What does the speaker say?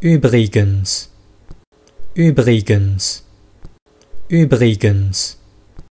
übrigens. Übrigens. Übrigens.